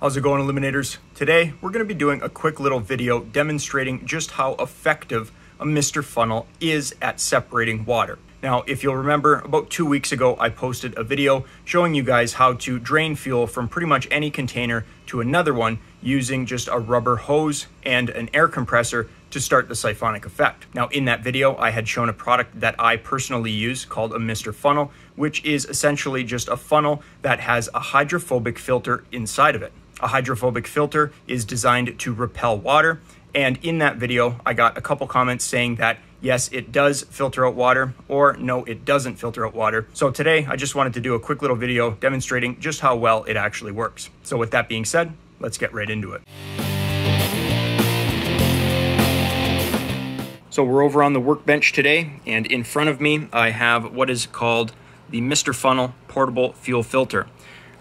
How's it going, Eliminators? Today, we're going to be doing a quick little video demonstrating just how effective a Mr. Funnel is at separating water. Now, if you'll remember, about two weeks ago, I posted a video showing you guys how to drain fuel from pretty much any container to another one using just a rubber hose and an air compressor to start the siphonic effect. Now, in that video, I had shown a product that I personally use called a Mr. Funnel, which is essentially just a funnel that has a hydrophobic filter inside of it. A hydrophobic filter is designed to repel water. And in that video, I got a couple comments saying that yes, it does filter out water, or no, it doesn't filter out water. So today, I just wanted to do a quick little video demonstrating just how well it actually works. So with that being said, let's get right into it. So we're over on the workbench today, and in front of me, I have what is called the Mr. Funnel Portable Fuel Filter.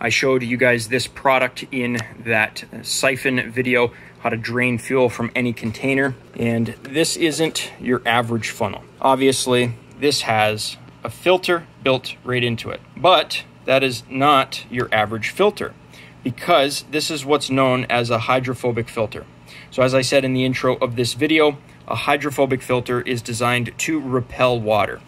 I showed you guys this product in that siphon video, how to drain fuel from any container. And this isn't your average funnel. Obviously, this has a filter built right into it. But that is not your average filter because this is what's known as a hydrophobic filter. So as I said in the intro of this video, a hydrophobic filter is designed to repel water.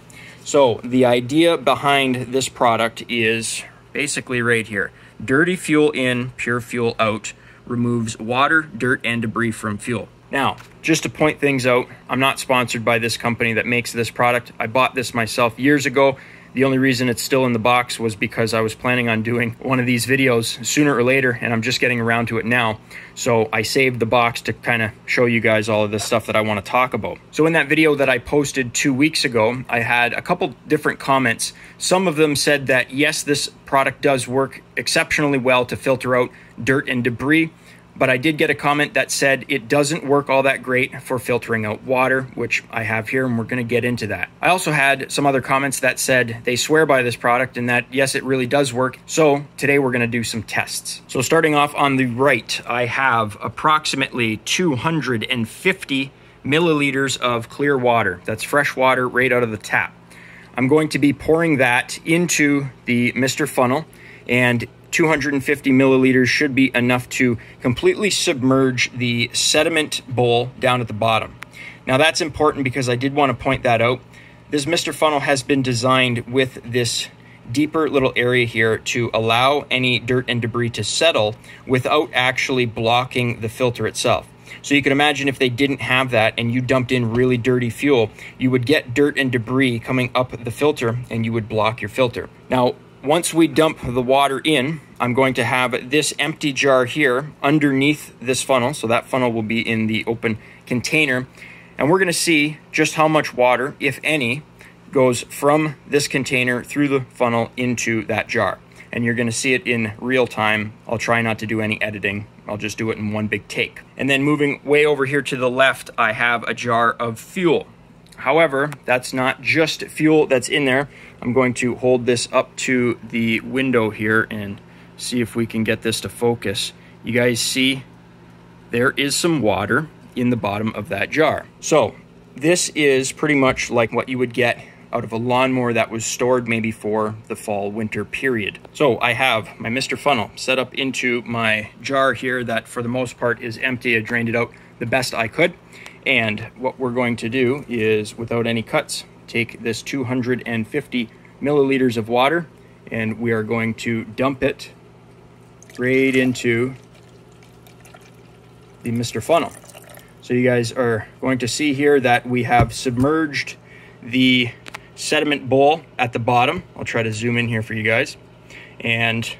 So the idea behind this product is basically right here. Dirty fuel in, pure fuel out, removes water, dirt, and debris from fuel. Now, just to point things out, I'm not sponsored by this company that makes this product. I bought this myself years ago the only reason it's still in the box was because I was planning on doing one of these videos sooner or later, and I'm just getting around to it now. So I saved the box to kind of show you guys all of the stuff that I want to talk about. So in that video that I posted two weeks ago, I had a couple different comments. Some of them said that yes, this product does work exceptionally well to filter out dirt and debris but I did get a comment that said it doesn't work all that great for filtering out water, which I have here, and we're going to get into that. I also had some other comments that said they swear by this product and that yes, it really does work. So today we're going to do some tests. So starting off on the right, I have approximately 250 milliliters of clear water. That's fresh water right out of the tap. I'm going to be pouring that into the Mr. Funnel and 250 milliliters should be enough to completely submerge the sediment bowl down at the bottom. Now that's important because I did want to point that out. This Mr. Funnel has been designed with this deeper little area here to allow any dirt and debris to settle without actually blocking the filter itself. So you can imagine if they didn't have that and you dumped in really dirty fuel, you would get dirt and debris coming up the filter and you would block your filter. Now, once we dump the water in, I'm going to have this empty jar here underneath this funnel. So that funnel will be in the open container. And we're gonna see just how much water, if any, goes from this container through the funnel into that jar. And you're gonna see it in real time. I'll try not to do any editing. I'll just do it in one big take. And then moving way over here to the left, I have a jar of fuel. However, that's not just fuel that's in there. I'm going to hold this up to the window here and see if we can get this to focus. You guys see there is some water in the bottom of that jar. So this is pretty much like what you would get out of a lawnmower that was stored maybe for the fall winter period. So I have my Mr. Funnel set up into my jar here that for the most part is empty. I drained it out the best I could. And what we're going to do is, without any cuts, take this 250 milliliters of water and we are going to dump it right into the Mr. Funnel. So you guys are going to see here that we have submerged the sediment bowl at the bottom. I'll try to zoom in here for you guys. And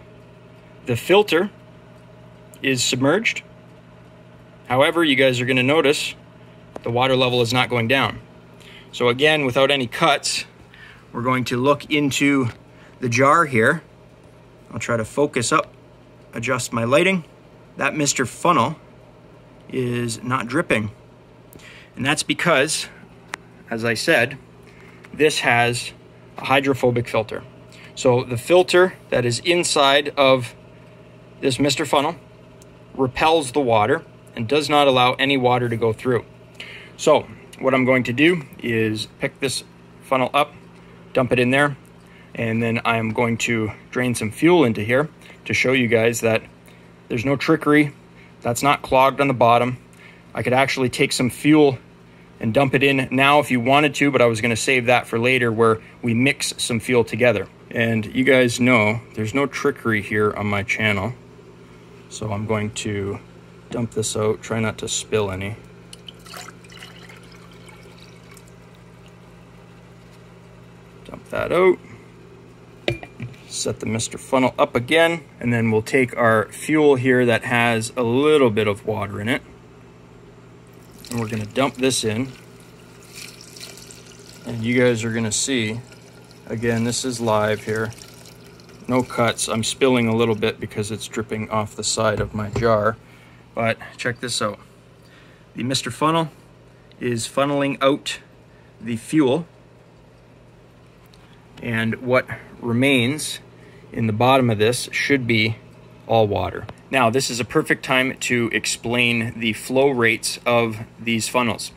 the filter is submerged. However, you guys are going to notice the water level is not going down. So again, without any cuts, we're going to look into the jar here. I'll try to focus up, adjust my lighting. That Mr. Funnel is not dripping. And that's because, as I said, this has a hydrophobic filter. So the filter that is inside of this Mr. Funnel repels the water and does not allow any water to go through. So what I'm going to do is pick this funnel up, dump it in there, and then I'm going to drain some fuel into here to show you guys that There's no trickery. That's not clogged on the bottom. I could actually take some fuel and dump it in now if you wanted to, but I was gonna save that for later where we mix some fuel together. And you guys know there's no trickery here on my channel. So I'm going to dump this out, try not to spill any. Dump that out. Set the Mr. Funnel up again, and then we'll take our fuel here that has a little bit of water in it. And we're gonna dump this in. And you guys are gonna see, again, this is live here. No cuts, I'm spilling a little bit because it's dripping off the side of my jar. But check this out. The Mr. Funnel is funneling out the fuel and what remains in the bottom of this should be all water. Now, this is a perfect time to explain the flow rates of these funnels.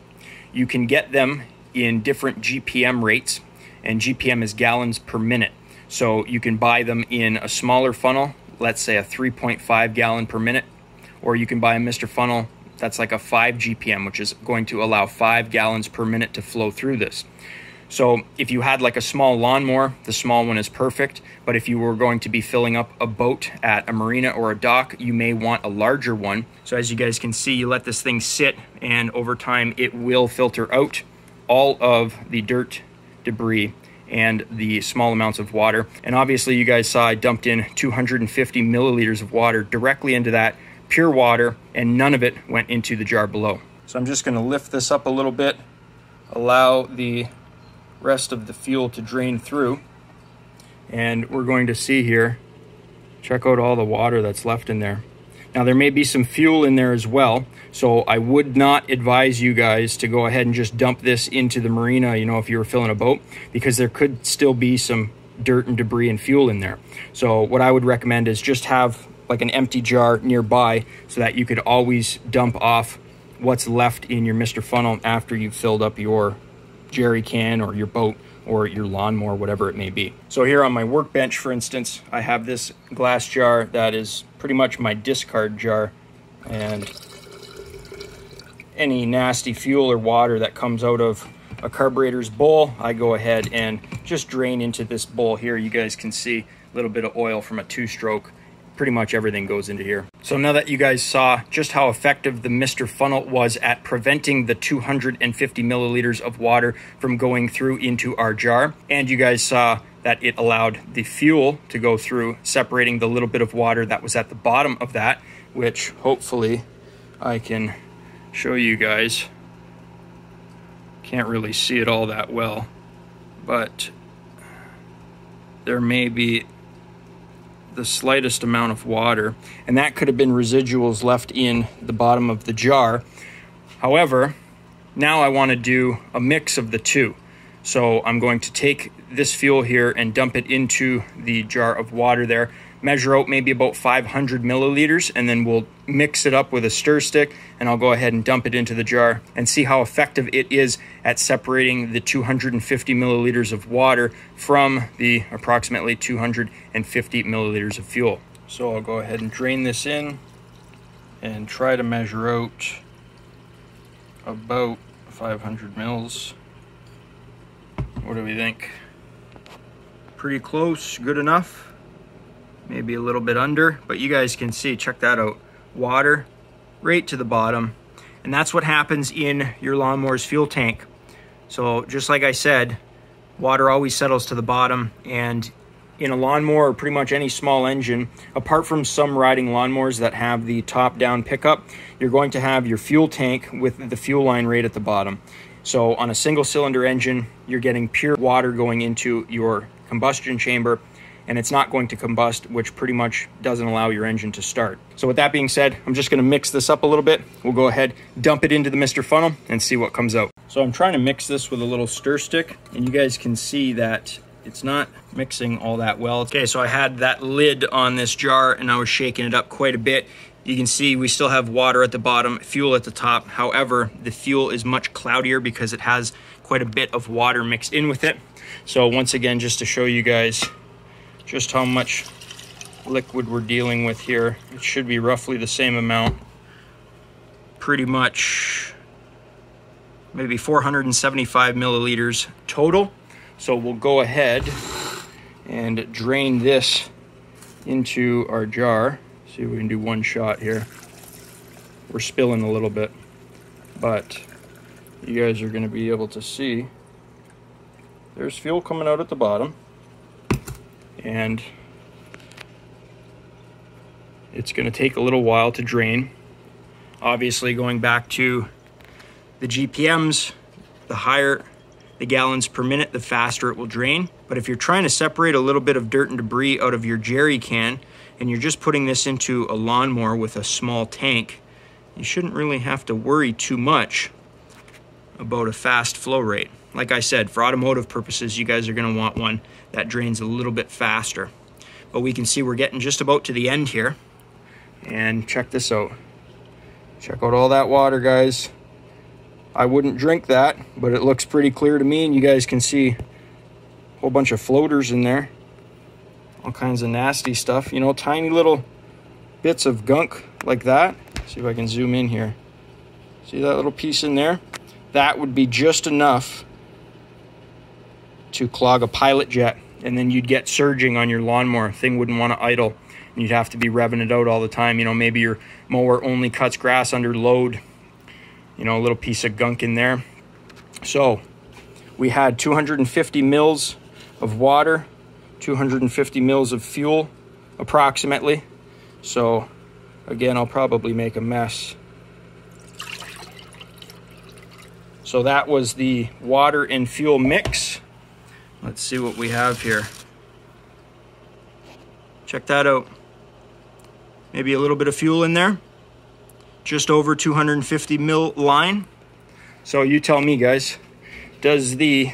You can get them in different GPM rates, and GPM is gallons per minute. So you can buy them in a smaller funnel, let's say a 3.5 gallon per minute, or you can buy a Mr. Funnel that's like a 5 GPM, which is going to allow 5 gallons per minute to flow through this. So if you had like a small lawnmower, the small one is perfect. But if you were going to be filling up a boat at a marina or a dock, you may want a larger one. So as you guys can see, you let this thing sit and over time it will filter out all of the dirt, debris, and the small amounts of water. And obviously you guys saw I dumped in 250 milliliters of water directly into that pure water and none of it went into the jar below. So I'm just gonna lift this up a little bit, allow the rest of the fuel to drain through. And we're going to see here, check out all the water that's left in there. Now there may be some fuel in there as well, so I would not advise you guys to go ahead and just dump this into the marina, you know, if you were filling a boat, because there could still be some dirt and debris and fuel in there. So what I would recommend is just have like an empty jar nearby so that you could always dump off what's left in your Mr. Funnel after you've filled up your jerry can or your boat or your lawnmower, whatever it may be. So here on my workbench, for instance, I have this glass jar that is pretty much my discard jar. And any nasty fuel or water that comes out of a carburetor's bowl, I go ahead and just drain into this bowl here. You guys can see a little bit of oil from a two-stroke pretty much everything goes into here. So now that you guys saw just how effective the Mr. Funnel was at preventing the 250 milliliters of water from going through into our jar, and you guys saw that it allowed the fuel to go through, separating the little bit of water that was at the bottom of that, which hopefully I can show you guys. Can't really see it all that well, but there may be the slightest amount of water, and that could have been residuals left in the bottom of the jar. However, now I want to do a mix of the two. So I'm going to take this fuel here and dump it into the jar of water there measure out maybe about 500 milliliters, and then we'll mix it up with a stir stick, and I'll go ahead and dump it into the jar and see how effective it is at separating the 250 milliliters of water from the approximately 250 milliliters of fuel. So I'll go ahead and drain this in and try to measure out about 500 mils. What do we think? Pretty close, good enough maybe a little bit under, but you guys can see, check that out. Water right to the bottom. And that's what happens in your lawnmower's fuel tank. So just like I said, water always settles to the bottom and in a lawnmower or pretty much any small engine, apart from some riding lawnmowers that have the top down pickup, you're going to have your fuel tank with the fuel line right at the bottom. So on a single cylinder engine, you're getting pure water going into your combustion chamber and it's not going to combust, which pretty much doesn't allow your engine to start. So with that being said, I'm just gonna mix this up a little bit. We'll go ahead, dump it into the Mr. Funnel and see what comes out. So I'm trying to mix this with a little stir stick and you guys can see that it's not mixing all that well. Okay, so I had that lid on this jar and I was shaking it up quite a bit. You can see we still have water at the bottom, fuel at the top. However, the fuel is much cloudier because it has quite a bit of water mixed in with it. So once again, just to show you guys just how much liquid we're dealing with here. It should be roughly the same amount. Pretty much maybe 475 milliliters total. So we'll go ahead and drain this into our jar. See if we can do one shot here. We're spilling a little bit, but you guys are gonna be able to see there's fuel coming out at the bottom and it's going to take a little while to drain. Obviously, going back to the GPMs, the higher the gallons per minute, the faster it will drain. But if you're trying to separate a little bit of dirt and debris out of your jerry can, and you're just putting this into a lawnmower with a small tank, you shouldn't really have to worry too much about a fast flow rate. Like I said, for automotive purposes, you guys are gonna want one that drains a little bit faster. But we can see we're getting just about to the end here. And check this out. Check out all that water, guys. I wouldn't drink that, but it looks pretty clear to me, and you guys can see a whole bunch of floaters in there. All kinds of nasty stuff. You know, tiny little bits of gunk like that. See if I can zoom in here. See that little piece in there? That would be just enough to clog a pilot jet, and then you'd get surging on your lawnmower. Thing wouldn't want to idle And you'd have to be revving it out all the time. You know, maybe your mower only cuts grass under load, you know, a little piece of gunk in there. So we had 250 mils of water, 250 mils of fuel approximately. So again, I'll probably make a mess. So that was the water and fuel mix. Let's see what we have here. Check that out maybe a little bit of fuel in there. Just over 250 mil line. So you tell me guys, does the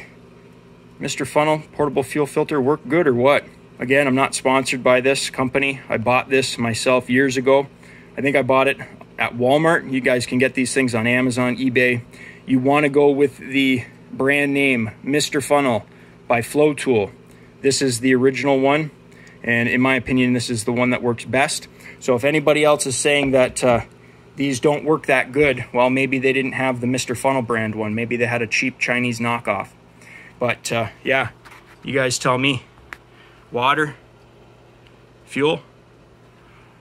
Mr. Funnel portable fuel filter work good or what? Again, I'm not sponsored by this company. I bought this myself years ago. I think I bought it at Walmart. You guys can get these things on Amazon, eBay. You want to go with the brand name Mr. Funnel by Flo Tool. This is the original one. And in my opinion, this is the one that works best. So if anybody else is saying that uh, these don't work that good, well, maybe they didn't have the Mr. Funnel brand one. Maybe they had a cheap Chinese knockoff. But uh, yeah, you guys tell me. Water, fuel,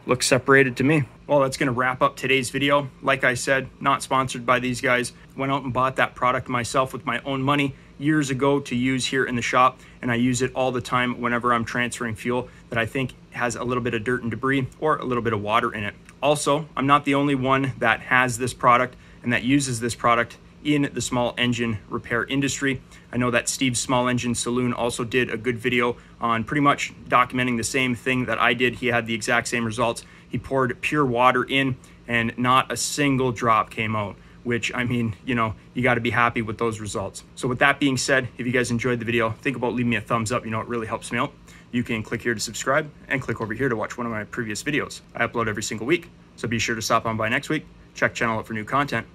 looks separated to me. Well, that's gonna wrap up today's video. Like I said, not sponsored by these guys. Went out and bought that product myself with my own money years ago to use here in the shop, and I use it all the time whenever I'm transferring fuel that I think has a little bit of dirt and debris or a little bit of water in it. Also, I'm not the only one that has this product and that uses this product in the small engine repair industry. I know that Steve's Small Engine Saloon also did a good video on pretty much documenting the same thing that I did. He had the exact same results. He poured pure water in and not a single drop came out which I mean, you know, you got to be happy with those results. So with that being said, if you guys enjoyed the video, think about leaving me a thumbs up. You know, it really helps me out. You can click here to subscribe and click over here to watch one of my previous videos. I upload every single week, so be sure to stop on by next week, check channel out for new content.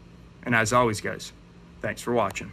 And as always, guys, thanks for watching.